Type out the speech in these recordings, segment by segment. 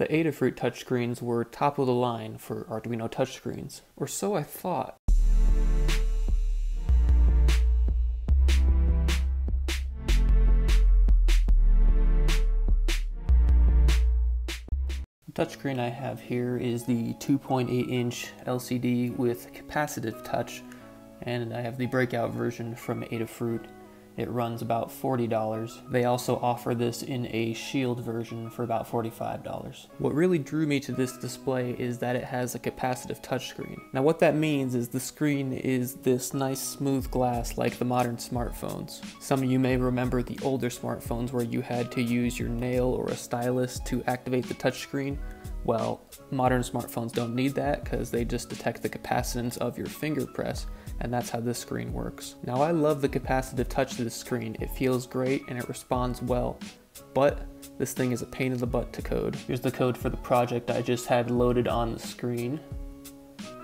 The Adafruit touchscreens were top of the line for Arduino touchscreens, or so I thought. The touchscreen I have here is the 2.8 inch LCD with capacitive touch, and I have the breakout version from Adafruit. It runs about $40. They also offer this in a Shield version for about $45. What really drew me to this display is that it has a capacitive touchscreen. Now what that means is the screen is this nice smooth glass like the modern smartphones. Some of you may remember the older smartphones where you had to use your nail or a stylus to activate the touchscreen. Well, modern smartphones don't need that because they just detect the capacitance of your finger press and that's how this screen works. Now I love the capacitive touch of this screen. It feels great and it responds well, but this thing is a pain in the butt to code. Here's the code for the project I just had loaded on the screen.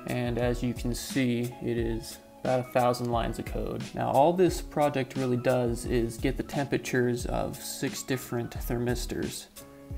And as you can see, it is about a thousand lines of code. Now all this project really does is get the temperatures of six different thermistors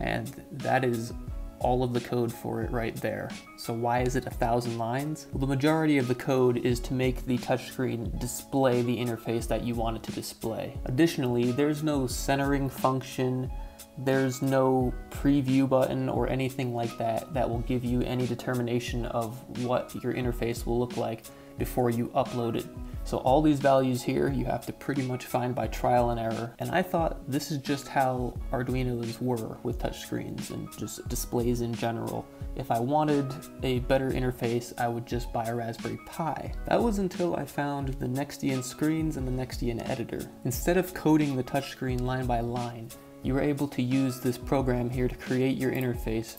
and that is all of the code for it right there. So why is it a thousand lines? Well, the majority of the code is to make the touchscreen display the interface that you want it to display. Additionally, there's no centering function, there's no preview button or anything like that that will give you any determination of what your interface will look like before you upload it so all these values here you have to pretty much find by trial and error. And I thought this is just how Arduinos were with touchscreens and just displays in general. If I wanted a better interface, I would just buy a Raspberry Pi. That was until I found the Nextion screens and the Nextion editor. Instead of coding the touchscreen line by line, you were able to use this program here to create your interface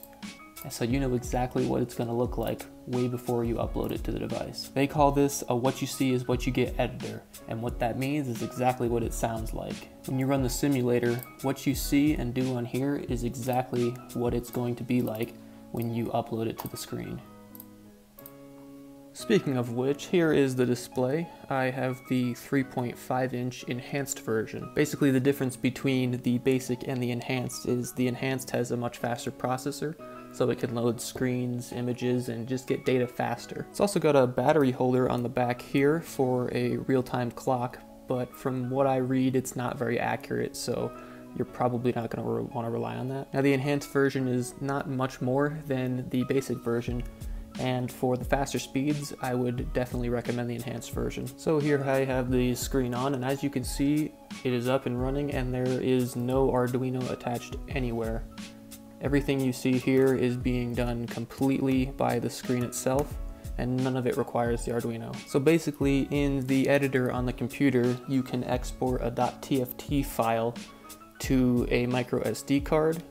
so you know exactly what it's going to look like way before you upload it to the device. They call this a what you see is what you get editor, and what that means is exactly what it sounds like. When you run the simulator, what you see and do on here is exactly what it's going to be like when you upload it to the screen. Speaking of which, here is the display. I have the 3.5 inch enhanced version. Basically the difference between the basic and the enhanced is the enhanced has a much faster processor, so it can load screens, images, and just get data faster. It's also got a battery holder on the back here for a real-time clock, but from what I read, it's not very accurate, so you're probably not going to want to rely on that. Now the enhanced version is not much more than the basic version, and for the faster speeds, I would definitely recommend the enhanced version. So here I have the screen on, and as you can see, it is up and running, and there is no Arduino attached anywhere. Everything you see here is being done completely by the screen itself and none of it requires the Arduino. So basically in the editor on the computer, you can export a .tft file to a micro SD card.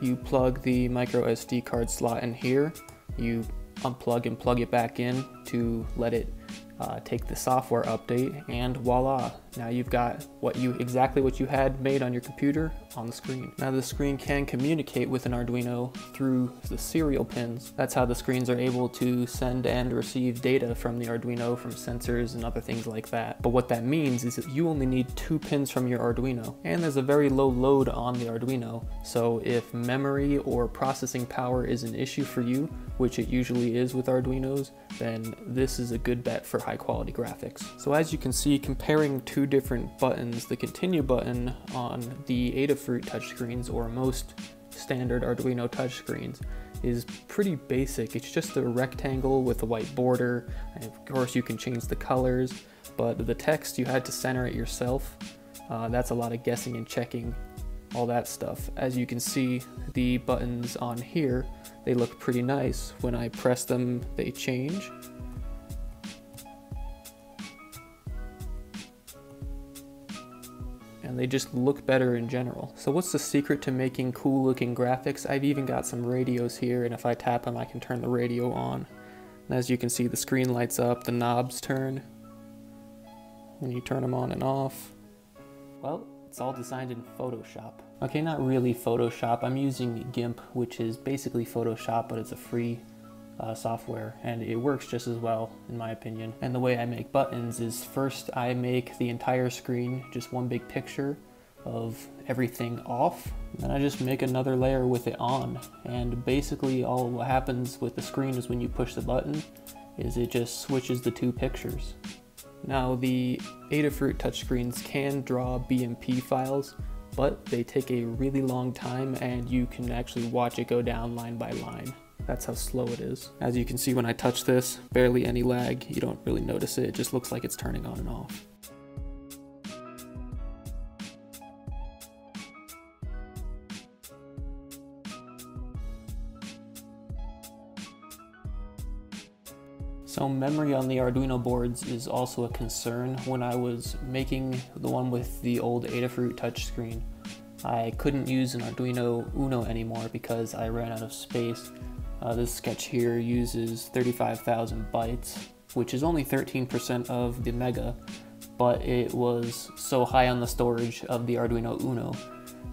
You plug the micro SD card slot in here, you unplug and plug it back in to let it uh, take the software update and voila now you've got what you exactly what you had made on your computer on the screen. Now the screen can communicate with an arduino through the serial pins. That's how the screens are able to send and receive data from the arduino from sensors and other things like that. But what that means is that you only need two pins from your arduino and there's a very low load on the arduino. So if memory or processing power is an issue for you which it usually is with arduinos then this is a good bet for high quality graphics. So as you can see, comparing two different buttons, the continue button on the Adafruit touchscreens or most standard Arduino touchscreens is pretty basic. It's just a rectangle with a white border. And of course you can change the colors, but the text you had to center it yourself. Uh, that's a lot of guessing and checking all that stuff. As you can see, the buttons on here, they look pretty nice. When I press them, they change. And they just look better in general. So what's the secret to making cool looking graphics? I've even got some radios here and if I tap them I can turn the radio on. And as you can see the screen lights up, the knobs turn when you turn them on and off. Well, it's all designed in Photoshop. Okay, not really Photoshop. I'm using GIMP, which is basically Photoshop, but it's a free uh, software and it works just as well in my opinion. And the way I make buttons is first I make the entire screen just one big picture of everything off Then I just make another layer with it on. And basically all what happens with the screen is when you push the button, is it just switches the two pictures. Now the Adafruit touchscreens can draw BMP files, but they take a really long time and you can actually watch it go down line by line. That's how slow it is. As you can see when I touch this, barely any lag. You don't really notice it, it just looks like it's turning on and off. So memory on the Arduino boards is also a concern. When I was making the one with the old Adafruit touchscreen, I couldn't use an Arduino Uno anymore because I ran out of space. Uh, this sketch here uses 35,000 bytes, which is only 13% of the Mega, but it was so high on the storage of the Arduino Uno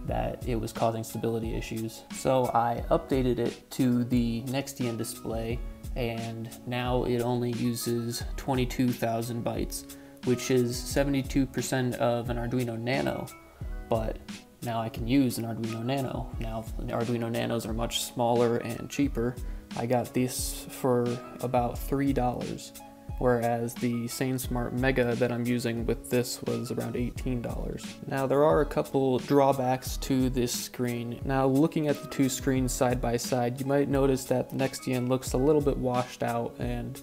that it was causing stability issues. So I updated it to the Nextion display and now it only uses 22,000 bytes, which is 72% of an Arduino Nano, but now I can use an Arduino Nano. Now the Arduino Nanos are much smaller and cheaper. I got these for about $3 whereas the same Smart Mega that I'm using with this was around $18. Now there are a couple drawbacks to this screen. Now looking at the two screens side by side, you might notice that the Nextion looks a little bit washed out and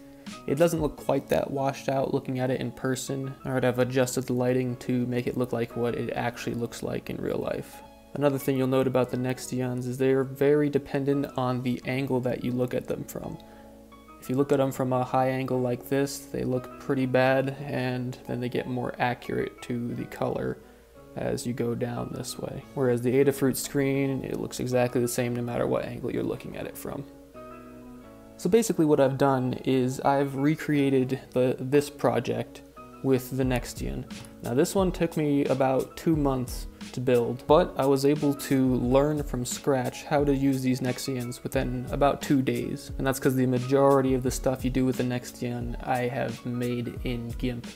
it doesn't look quite that washed out looking at it in person. Alright, I've adjusted the lighting to make it look like what it actually looks like in real life. Another thing you'll note about the Nextions is they are very dependent on the angle that you look at them from. If you look at them from a high angle like this, they look pretty bad and then they get more accurate to the color as you go down this way. Whereas the Adafruit screen, it looks exactly the same no matter what angle you're looking at it from. So basically what I've done is I've recreated the, this project with the Nextion. Now this one took me about two months to build, but I was able to learn from scratch how to use these Nextions within about two days. And that's because the majority of the stuff you do with the Nextion I have made in GIMP.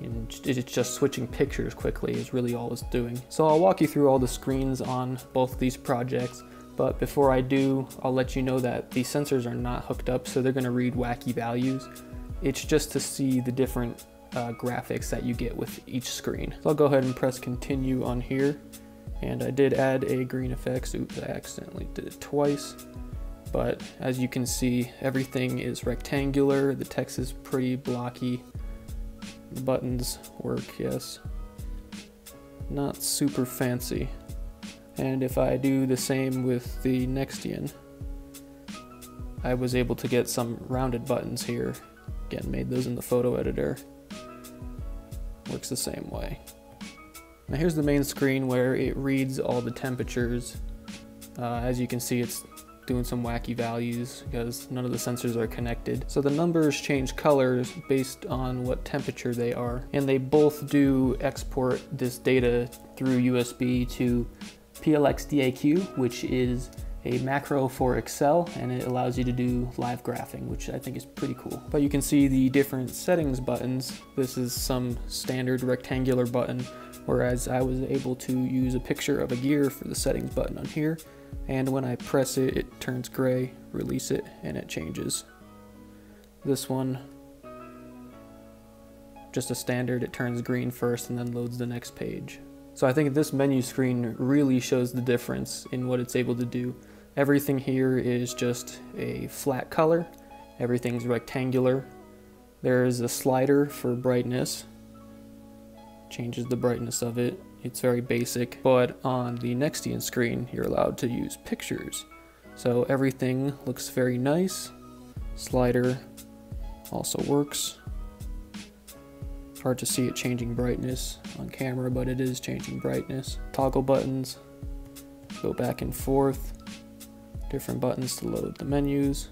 And it's just switching pictures quickly is really all it's doing. So I'll walk you through all the screens on both these projects. But before I do, I'll let you know that these sensors are not hooked up, so they're gonna read wacky values. It's just to see the different uh, graphics that you get with each screen. So I'll go ahead and press continue on here. And I did add a green effects. Oops, I accidentally did it twice. But as you can see, everything is rectangular. The text is pretty blocky. The buttons work, yes. Not super fancy. And if I do the same with the Nextion, I was able to get some rounded buttons here. Again, made those in the photo editor works the same way. Now here's the main screen where it reads all the temperatures. Uh, as you can see, it's doing some wacky values because none of the sensors are connected. So the numbers change colors based on what temperature they are. And they both do export this data through USB to PLXDAQ, which is a macro for Excel and it allows you to do live graphing, which I think is pretty cool. But you can see the different settings buttons. This is some standard rectangular button, whereas I was able to use a picture of a gear for the settings button on here. And when I press it, it turns gray, release it, and it changes. This one, just a standard, it turns green first and then loads the next page. So I think this menu screen really shows the difference in what it's able to do. Everything here is just a flat color. Everything's rectangular. There's a slider for brightness. Changes the brightness of it. It's very basic, but on the Nextion screen, you're allowed to use pictures. So everything looks very nice. Slider also works. Hard to see it changing brightness on camera, but it is changing brightness. Toggle buttons go back and forth different buttons to load the menus.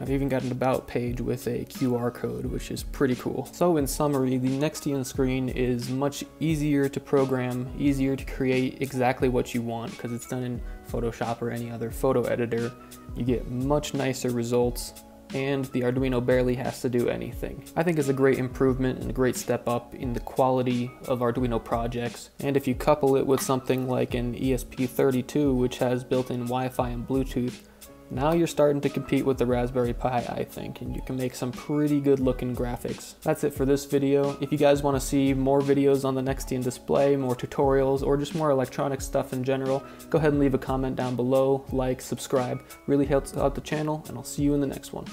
I've even got an about page with a QR code, which is pretty cool. So in summary, the Nextion screen is much easier to program, easier to create exactly what you want because it's done in Photoshop or any other photo editor. You get much nicer results and the Arduino barely has to do anything. I think it's a great improvement and a great step up in the quality of Arduino projects, and if you couple it with something like an ESP32 which has built-in Wi-Fi and Bluetooth, now you're starting to compete with the Raspberry Pi, I think, and you can make some pretty good looking graphics. That's it for this video. If you guys want to see more videos on the Nextion display, more tutorials, or just more electronic stuff in general, go ahead and leave a comment down below, like, subscribe. Really helps out the channel, and I'll see you in the next one.